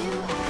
do I